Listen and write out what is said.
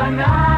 banana.